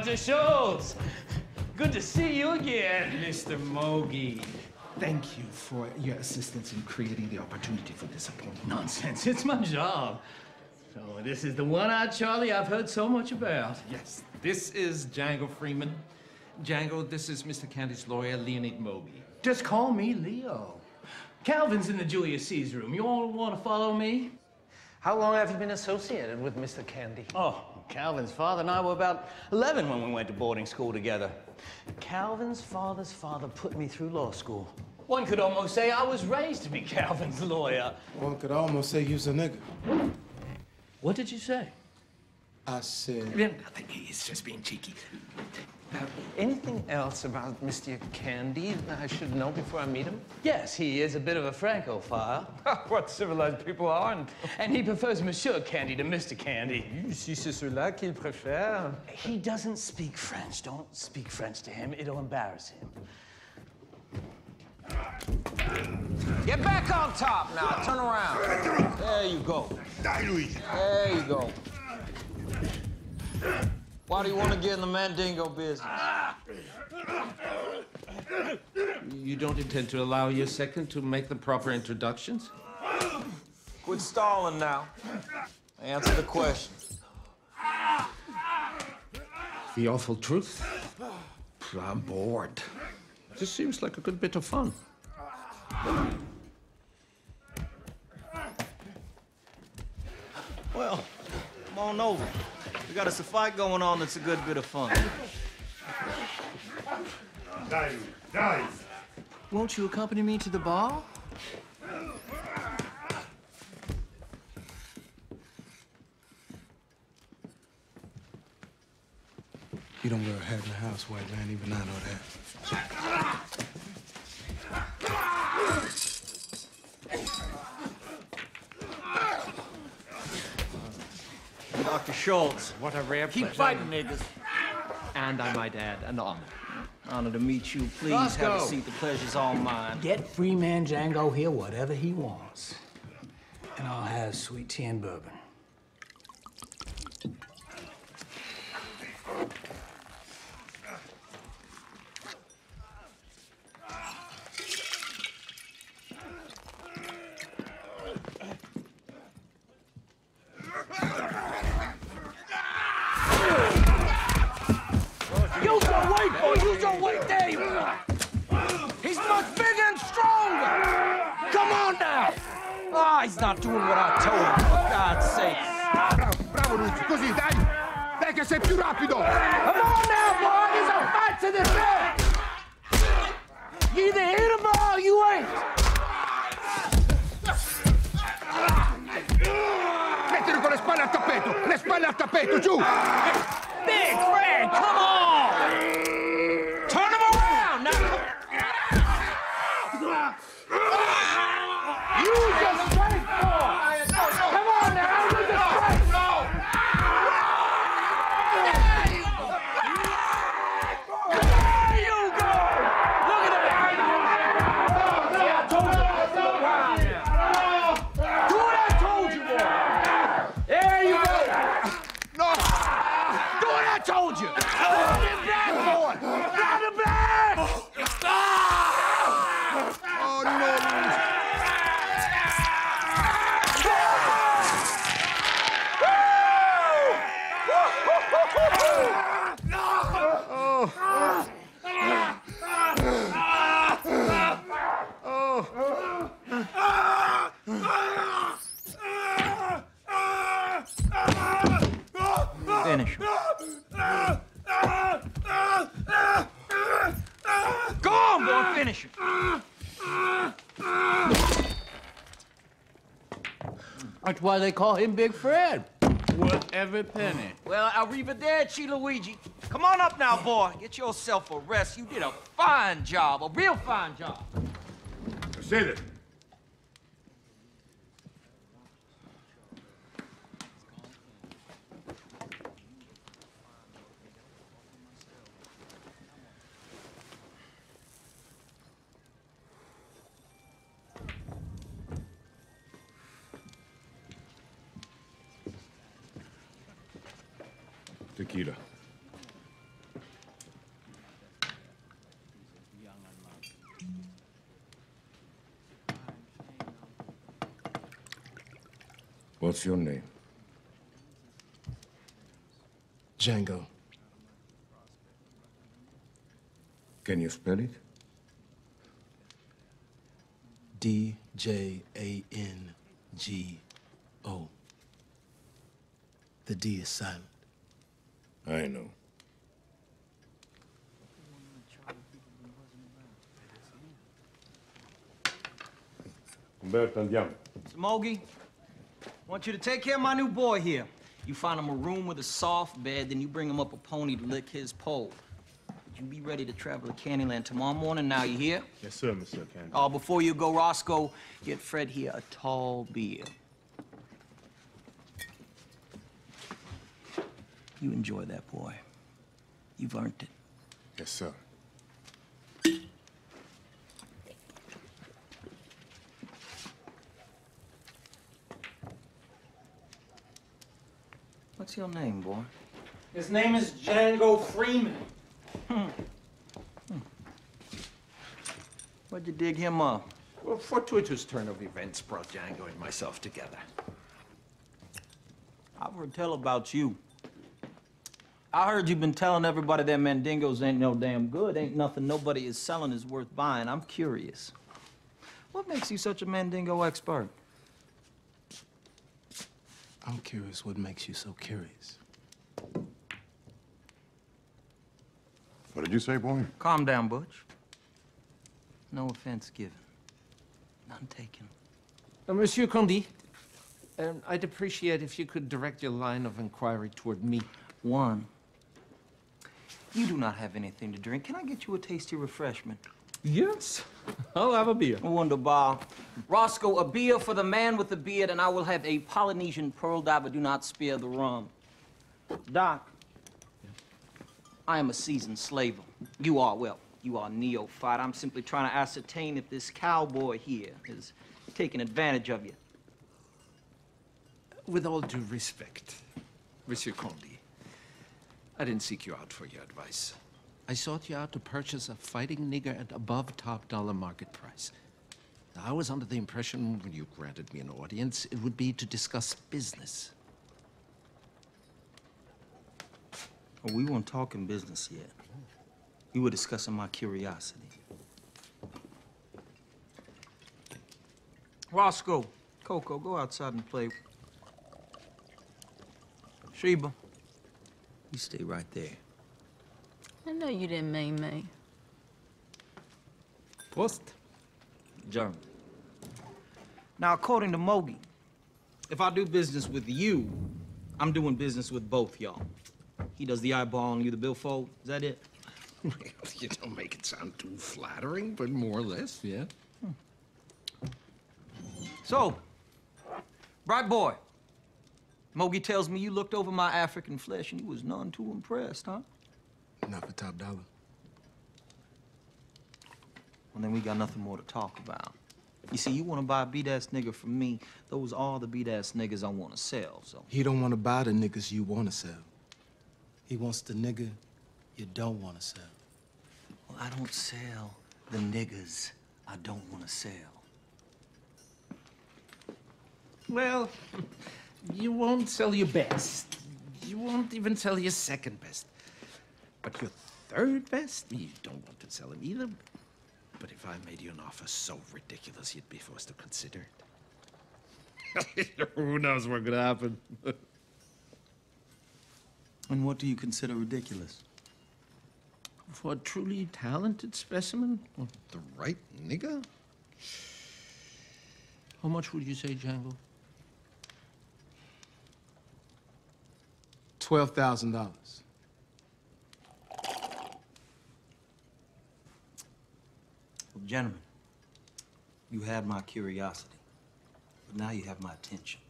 Dr. Schultz. Good to see you again, Mr. Moguy. Thank you for your assistance in creating the opportunity for this appointment. Nonsense, it's my job. So this is the one-eyed Charlie I've heard so much about. Yes, this is Django Freeman. Django, this is Mr. Candie's lawyer, Leonide Moguy. Just call me Leo. Calvin's in the Julius Caesar room. You all want to follow me? How long have you been associated with Mr. Candie? Oh, Calvin's father and I were about 11 when we went to boarding school together. Calvin's father's father put me through law school. One could almost say I was raised to be Calvin's lawyer. One could almost say you's a nigger. What did you say? I said. Nothing. He's just being cheeky. Uh, anything else about Mr. Candie that I should know before I meet him? Yes, he is a bit of a Francophile. what civilized people aren't. And he prefers Monsieur Candie to Mr. Candie. Si c'est cela qu'il préfère. He doesn't speak French. Don't speak French to him. It'll embarrass him. Get back on top now. Turn around. There you go. There you go. Why do you want to get in the Mandingo business? You don't intend to allow your second to make the proper introductions? Quit stalling now. Answer the question. The awful truth? I'm bored. This seems like a good bit of fun. Well, come on over. We got us a fight going on that's a good bit of fun. Won't you accompany me to the bar? You don't wear a hat in the house, white man. Even I know that. Dr. Schultz, What a rare keep pleasure. fighting, niggas. And I might add, an honor. Honor to meet you. Please have a seat. The pleasure's all mine. Get free man Django here whatever he wants. And I'll have sweet tea and bourbon. You don't wait, boy. You don't wait there. You... He's much bigger and stronger. Come on now. Ah, he's not doing what I told him. For God's sake. Bravo Luigi, così, dai! Dai che sei più rapido! Come on now, boy. There's a fight to the death. You either hit him or you ain't. Mettilo con le spalle al tappeto! Le spalle al tappeto, giù! Big Fred, come on. That's why they call him Big Fred. Worth every penny. Well, arrivederci, Luigi. Come on up now, boy. Get yourself a rest. You did a fine job, a real fine job. Sedete! Tequila. What's your name? Django. Can you spell it? D J A N G O. The D is silent. I know. Umberto, andiamo. Smogy, I want you to take care of my new boy here. You find him a room with a soft bed, then you bring him up a pony to lick his pole. You be ready to travel to Candyland tomorrow morning. Now you hear? Yes, sir, Monsieur Candie. Oh, before you go, Roscoe, get Fred here a tall beer. You enjoy that, boy. You've earned it. Yes, sir. What's your name, boy? His name is Django Freeman. Hmm. Where'd you dig him up? Well, fortuitous turn of events brought Django and myself together. I've heard tell about you. I heard you've been telling everybody that Mandingos ain't no damn good. Ain't nothing nobody is selling is worth buying. I'm curious. What makes you such a Mandingo expert? I'm curious what makes you so curious. What did you say, boy? Calm down, Butch. No offense given. None taken. Uh, Monsieur Candie, um, I'd appreciate if you could direct your line of inquiry toward me. One, you do not have anything to drink. Can I get you a tasty refreshment? Yes, I'll have a beer. Wunderbar. Roscoe, a beer for the man with the beard, and I will have a Polynesian pearl diver. Do not spare the rum. Doc, I am a seasoned slaver. You are, well, you are neophyte. I'm simply trying to ascertain if this cowboy here is taking advantage of you. With all due respect, Monsieur Candie, I didn't seek you out for your advice. I sought you out to purchase a fighting nigger at above top dollar market price. Now, I was under the impression when you granted me an audience, it would be to discuss business. Oh, we weren't talking business yet. We were discussing my curiosity. Roscoe, Coco, go outside and play. Sheba, you stay right there. I know you didn't mean me. Post. German. Now, according to Moguy, if I do business with you, I'm doing business with both y'all. He does the eyeball and you the billfold. Is that it? Well, you don't make it sound too flattering, but more or less, yeah. Hmm. So, bright boy, Moguy tells me you looked over my African flesh and you was none too impressed, huh? Not for top dollar. Well, then we got nothing more to talk about. You see, you want to buy a beat-ass nigga from me. Those are the beat-ass niggas I want to sell, so. He don't want to buy the niggas you want to sell. He wants the nigga you don't want to sell. Well, I don't sell the niggas I don't want to sell. Well, you won't sell your best. You won't even sell your second best. But your third best, you don't want to sell him either. But if I made you an offer so ridiculous, you'd be forced to consider it. Who knows what gonna happen? And what do you consider ridiculous? For a truly talented specimen, well, the right nigger? How much would you say, Django? Twelve thousand dollars. Well, gentlemen, you had my curiosity, but now you have my attention.